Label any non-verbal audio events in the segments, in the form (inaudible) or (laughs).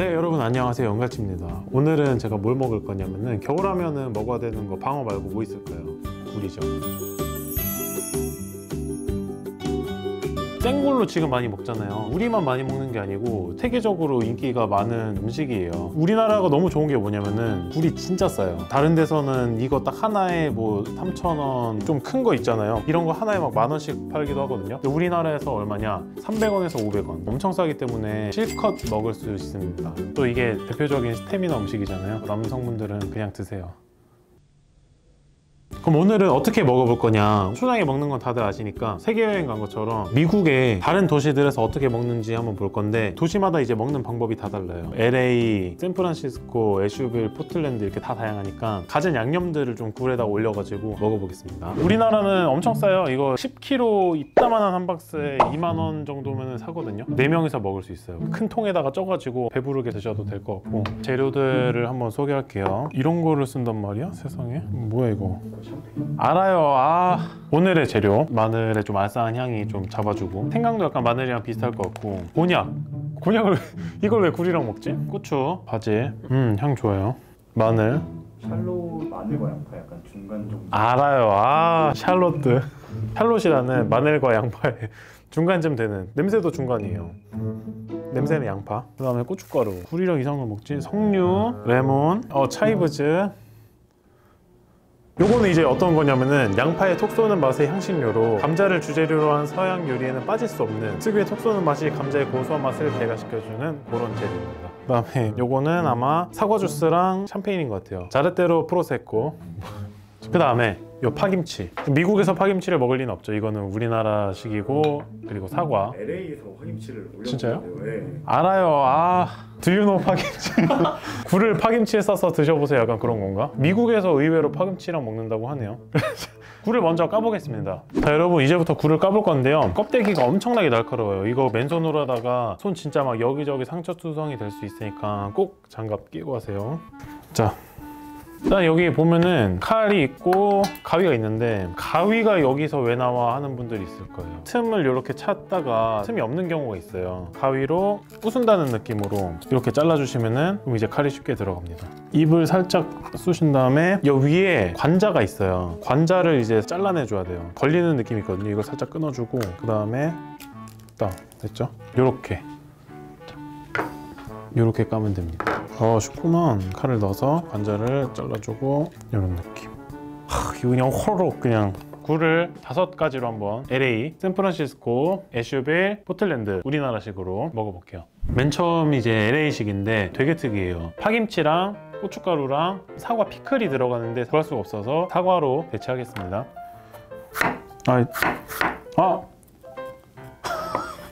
네 여러분 안녕하세요. 영갈치입니다. 오늘은 제가 뭘 먹을 거냐면은 겨울 하면은 먹어야 되는 거 방어 말고 뭐 있을까요? 굴이죠 생굴로 지금 많이 먹잖아요. 우리만 많이 먹는 게 아니고 세계적으로 인기가 많은 음식이에요. 우리나라가 너무 좋은 게 뭐냐면은 굴이 진짜 싸요. 다른 데서는 이거 딱 하나에 뭐 3,000원 좀 큰 거 있잖아요. 이런 거 하나에 막 만 원씩 팔기도 하거든요. 근데 우리나라에서 얼마냐? 300원에서 500원. 엄청 싸기 때문에 실컷 먹을 수 있습니다. 또 이게 대표적인 스테미나 음식이잖아요. 남성분들은 그냥 드세요 그럼 오늘은 어떻게 먹어볼 거냐? 초장에 먹는 건 다들 아시니까 세계여행 간 것처럼 미국의 다른 도시들에서 어떻게 먹는지 한번 볼 건데 도시마다 이제 먹는 방법이 다 달라요. LA, 샌프란시스코, 애슈빌, 포틀랜드 이렇게 다 다양하니까 가진 양념들을 좀 굴에다 올려가지고 먹어보겠습니다. 우리나라는 엄청 싸요. 이거 10kg 이따만한 한 박스에 2만 원 정도면 사거든요. 4명이서 먹을 수 있어요. 큰 통에다가 쪄가지고 배부르게 드셔도 될 것 같고 재료들을 한번 소개할게요. 이런 거를 쓴단 말이야? 세상에. 뭐야 이거 알아요. 아 오늘의 재료 마늘의 좀 알싸한 향이 좀 잡아주고 생강도 약간 마늘이랑 비슷할 것 같고 곤약 곤약을 (laughs) 이걸 왜 굴이랑 먹지? 고추, 바질, 음향 좋아요. 마늘 샬롯 마늘과 양파 약간 중간 정도 알아요. 아 샬롯드 샬롯이라는 마늘과 양파의 (laughs) 중간쯤 되는 냄새도 중간이에요. 냄새는 양파. 그 다음에 고춧가루. 굴이랑 이상한 걸 먹지? 석류, 레몬, 어 차이브즈. 요거는 이제 어떤 거냐면은 양파의 톡 쏘는 맛의 향신료로 감자를 주재료로 한 서양 요리에는 빠질 수 없는 특유의 톡 쏘는 맛이 감자의 고소한 맛을 배가시켜주는 그런 재료입니다. 그 다음에 요거는 아마 사과 주스랑 샴페인인 것 같아요. 자르테로 프로세코. (laughs) 그 다음에 요 파김치. 미국에서 파김치를 먹을 리는 없죠. 이거는 우리나라식이고 그리고 사과. LA에서 화김치를 올렸는데요 진짜요? 네. 알아요. 아, 두유노 파김치. (laughs) 굴을 파김치에 싸서 드셔보세요. 약간 그런 건가? 미국에서 의외로 파김치랑 먹는다고 하네요. (laughs) 굴을 먼저 까보겠습니다. 자, 여러분 이제부터 굴을 까볼 건데요. 껍데기가 엄청나게 날카로워요. 이거 맨손으로 하다가 손 진짜 막 여기저기 상처 투성이 될 수 있으니까 꼭 장갑 끼고 하세요. 자, 일단 여기 보면은 칼이 있고 가위가 있는데 가위가 여기서 왜 나와 하는 분들이 있을 거예요. 틈을 이렇게 찾다가 틈이 없는 경우가 있어요. 가위로 부순다는 느낌으로 이렇게 잘라주시면은 그럼 이제 칼이 쉽게 들어갑니다. 입을 살짝 쑤신 다음에 여 위에 관자가 있어요. 관자를 이제 잘라내 줘야 돼요. 걸리는 느낌이 있거든요. 이걸 살짝 끊어주고 그 다음에 딱 됐죠? 요렇게. 이렇게 까면 됩니다. 어 쉽구만. 칼을 넣어서 관자를 잘라주고 이런 느낌. 하, 이거 그냥 호로록 그냥 굴을 다섯 가지로 한번 LA, 샌프란시스코, 애슈빌, 포틀랜드 우리나라식으로 먹어볼게요. 맨 처음 이제 LA식인데 되게 특이해요. 파김치랑 고춧가루랑 사과 피클이 들어가는데 구할 수가 없어서 사과로 대체하겠습니다. 아, 아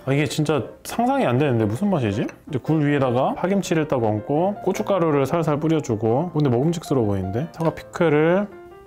아, 이게 진짜 상상이 안 되는데 무슨 맛이지? 이제 굴 위에다가 파김치를 딱 얹고 고춧가루를 살살 뿌려주고 근데 먹음직스러워 보이는데? 사과 피클을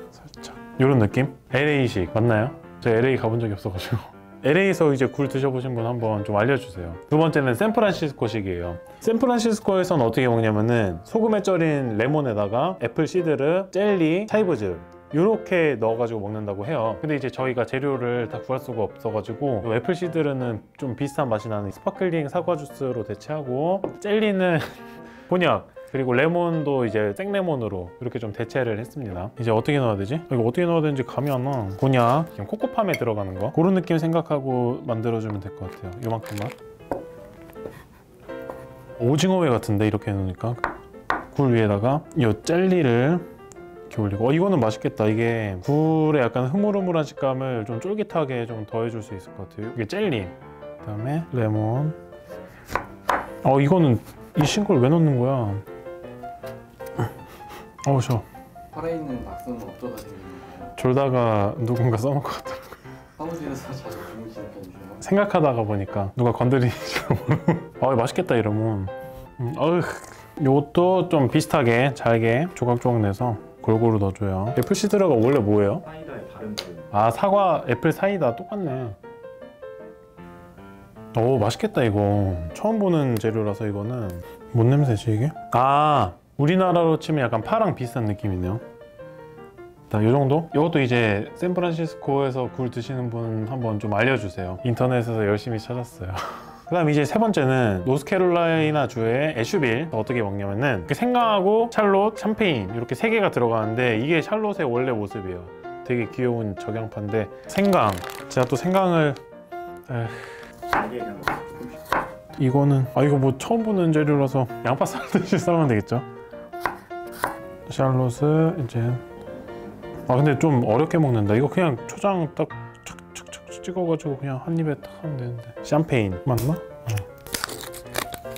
살짝. 이런 느낌? LA식. 맞나요? 저 LA 가본 적이 없어가지고. (laughs) LA에서 이제 굴 드셔보신 분 한번 좀 알려주세요. 두 번째는 샌프란시스코식이에요. 샌프란시스코에서는 어떻게 먹냐면은 소금에 절인 레몬에다가 apple cidre, 젤리, chives 이렇게 넣어가지고 먹는다고 해요. 근데 이제 저희가 재료를 다 구할 수가 없어가지고 apple cidre는 좀 비슷한 맛이 나는 sparkling 사과 주스로 대체하고 젤리는 (laughs) 곤약 그리고 레몬도 이제 생레몬으로 이렇게 좀 대체를 했습니다. 이제 어떻게 넣어야 되지? 이거 어떻게 넣어야 되는지 감이 안 나. 곤약 그냥 코코팜에 들어가는 거? 그런 느낌 생각하고 만들어주면 될 것 같아요. 이만큼만. 오징어회 같은데 이렇게 해놓으니까 굴 위에다가 이 젤리를 이렇게 올리고. 어 이거는 맛있겠다. 이게 굴에 약간 흐물흐물한 식감을 좀 쫄깃하게 좀 더해줄 수 있을 것 같아요. 이게 젤리. 그다음에 레몬. 어 이거는 이 싱걸 왜 넣는 거야? 어우 저. 살아있는 낙서는 어쩌다 생기는 거예요? 졸다가 누군가 써먹은 것 같아 사무실에서 자주 주무시는 편이세요? 생각하다가 보니까 누가 건드리지 (laughs) 어 맛있겠다 이러면. 음, 어휴. 요것도 좀 비슷하게 잘게 조각조각 내서 골고루 넣어줘요. apple cidre가 원래 뭐예요? 사이다의 다른 아 사과 apple cider. 똑같네. 오 맛있겠다 이거. 처음 보는 재료라서 이거는. 뭔 냄새지 이게? 아 우리나라로 치면 약간 파랑 비슷한 느낌이네요. 자, 이 정도? 이것도 이제 샌프란시스코에서 굴 드시는 분 한번 좀 알려주세요. 인터넷에서 열심히 찾았어요 (laughs) 그 다음 이제 세 번째는 노스캐롤라이나 주의 애슈빌 어떻게 먹냐면은 생강하고 shallot, 샴페인 이렇게 세 개가 들어가는데 이게 shallot의 원래 모습이에요. 되게 귀여운 적양파인데 생강 제가 또 생강을 조금씩 이거는 아 이거 뭐 처음 보는 재료라서 양파 썰듯이 썰면 되겠죠? 샬롯을 이제 아 근데 좀 어렵게 먹는다. 이거 그냥 초장 딱 찍어가지고 그냥 한 입에 딱 하면 되는데 샴페인 맞나?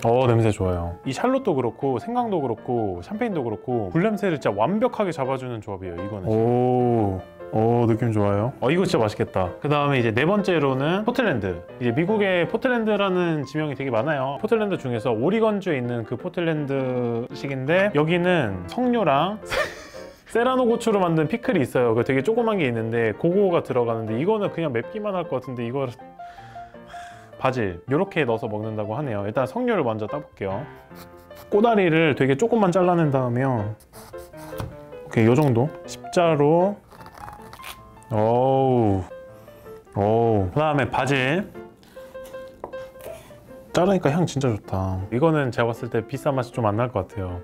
어 냄새 좋아요. 이 샬롯도 그렇고 생강도 그렇고 샴페인도 그렇고 굴 냄새를 진짜 완벽하게 잡아주는 조합이에요. 이거는. 오. 오 느낌 좋아요. 어 이거 진짜 맛있겠다. 그 다음에 이제 네 번째로는 포틀랜드. 이제 미국에 포틀랜드라는 지명이 되게 많아요. 포틀랜드 중에서 오리건주에 있는 그 포틀랜드식인데 여기는 석류랑 serrano 고추로 만든 피클이 있어요. 그 되게 조그만 게 있는데 그거가 들어가는데 이거는 그냥 맵기만 할 것 같은데 이거 (sighs) 바질 이렇게 넣어서 먹는다고 하네요. 일단 석류를 먼저 따볼게요. 꼬다리를 되게 조금만 잘라낸 다음에요. 오케이 요 정도 십자로 오우 오우 그 다음에 바질 자르니까 향 진짜 좋다 이거는 제가 봤을 때 비싼 맛이 좀 안 날 것 같아요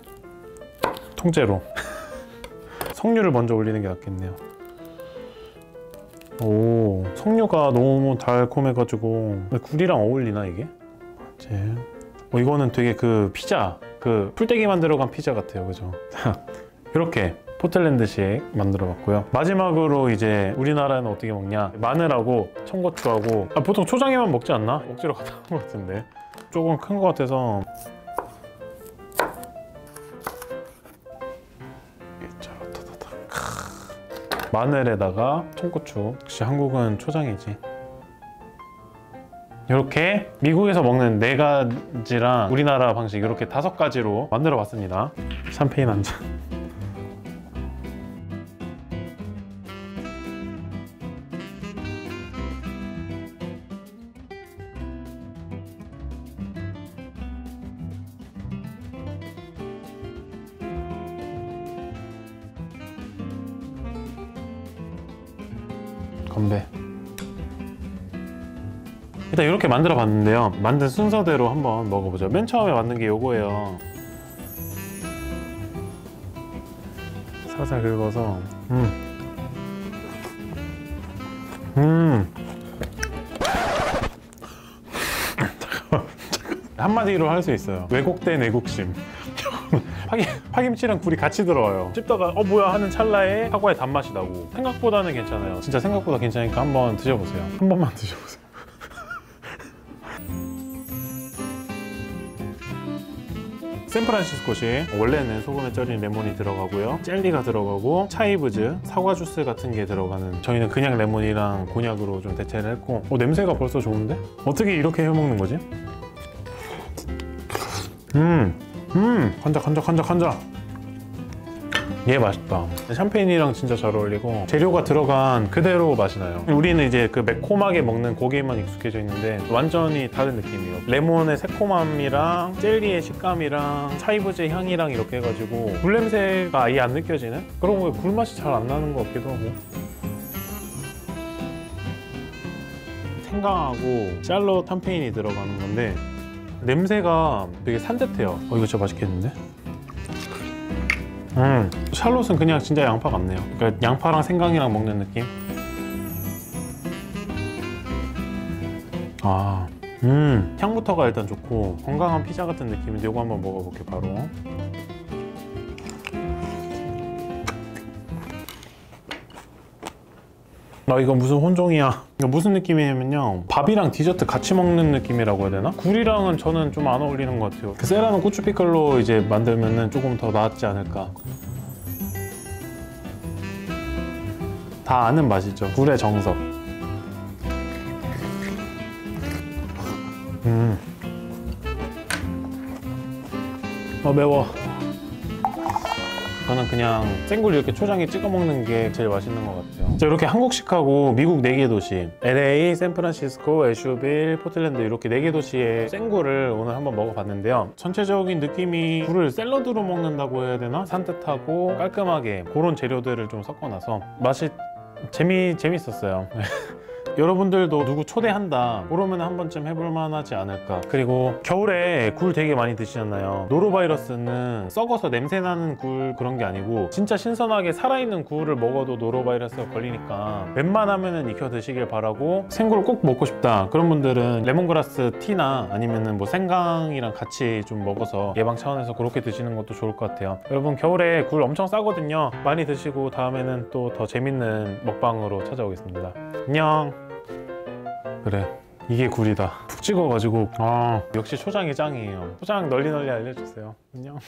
통째로 (laughs) 석류를 먼저 올리는 게 낫겠네요. 오 석류가 너무 달콤해가지고. 굴이랑 어울리나 이게? 바질 어, 이거는 되게 그 피자 그 풀떼기만 들어간 피자 같아요 그죠? (laughs) 이렇게 포틀랜드식 만들어 봤고요. 마지막으로 이제 우리나라는 어떻게 먹냐? 마늘하고 청고추하고. 아, 보통 초장에만 먹지 않나? 억지로 (laughs) 갖다 놓은 것 같은데. 조금 큰 것 같아서 마늘에다가 청고추. 역시 한국은 초장이지. 이렇게 미국에서 먹는 네 가지랑 우리나라 방식 이렇게 다섯 가지로 만들어 봤습니다. 샴페인 한 잔. 건배. 일단 이렇게 만들어 봤는데요. 만든 순서대로 한번 먹어보죠. 맨 처음에 만든 게 요거예요. 살살 긁어서, 음. 음. (laughs) (laughs) 한마디로 할 수 있어요. 왜곡된 애국심. 파김, 파김치랑 굴이 같이 들어와요. 씹다가 어 뭐야 하는 찰나에 사과의 단맛이 나고 생각보다는 괜찮아요. 진짜 생각보다 괜찮으니까 한번 드셔보세요. 한 번만 드셔보세요. (laughs) 샌프란시스코식 원래는 소금에 절인 레몬이 들어가고요 젤리가 들어가고 chives 사과 주스 같은 게 들어가는 저희는 그냥 레몬이랑 곤약으로 좀 대체를 했고 어, 냄새가 벌써 좋은데? 어떻게 이렇게 해먹는 거지? 음, 음, 한작 얘 맛있다. 샴페인이랑 진짜 잘 어울리고 재료가 들어간 그대로 맛이 나요. 우리는 이제 그 매콤하게 먹는 고기에만 익숙해져 있는데 완전히 다른 느낌이에요. 레몬의 새콤함이랑 젤리의 식감이랑 chives의 향이랑 이렇게 해가지고 굴 냄새가 아예 안 느껴지는? 그런 거에 굴 맛이 잘 안 나는 것 같기도 하고. 생강하고 샬롯 샴페인이 들어가는 건데 냄새가 되게 산뜻해요 어 이거 진짜 맛있겠는데? 음, 샬롯은 그냥 진짜 양파 같네요. 그러니까 양파랑 생강이랑 먹는 느낌. 아, 음, 향부터가 일단 좋고 건강한 피자 같은 느낌인데 이거 한번 먹어볼게요, 바로. 나 이거 무슨 혼종이야. 이거 무슨 느낌이냐면요. 밥이랑 디저트 같이 먹는 느낌이라고 해야 되나? 굴이랑은 저는 좀 안 어울리는 것 같아요. 그 세라는 고추 피클로 이제 만들면은 조금 더 낫지 않을까. 다 아는 맛이죠. 굴의 정석. 음. 어 매워. 저는 그냥 생굴 이렇게 초장에 찍어 먹는 게 제일 맛있는 것 같아요. 자, 이렇게 한국식하고 미국 네개 도시, LA, 샌프란시스코, 애슈빌, 포틀랜드 이렇게 네개 도시의 생굴을 오늘 한번 먹어봤는데요. 전체적인 느낌이 굴을 샐러드로 먹는다고 해야 되나? 산뜻하고 깔끔하게 그런 재료들을 좀 섞어놔서 맛이 재미 재밌었어요. (laughs) 여러분들도 누구 초대한다 그러면 한 번쯤 해볼 만 하지 않을까. 그리고 겨울에 굴 되게 많이 드시잖아요. 노로바이러스는 썩어서 냄새나는 굴 그런 게 아니고 진짜 신선하게 살아있는 굴을 먹어도 노로바이러스가 걸리니까 웬만하면은 익혀 드시길 바라고 생굴 꼭 먹고 싶다. 그런 분들은 lemongrass tea나 아니면은 뭐 생강이랑 같이 좀 먹어서 예방 차원에서 그렇게 드시는 것도 좋을 것 같아요. 여러분 겨울에 굴 엄청 싸거든요. 많이 드시고 다음에는 또 더 재밌는 먹방으로 찾아오겠습니다. 안녕 그래. 이게 굴이다. 푹 찍어가지고. 아. 역시 초장이 짱이에요. 초장 널리 널리 알려주세요. 안녕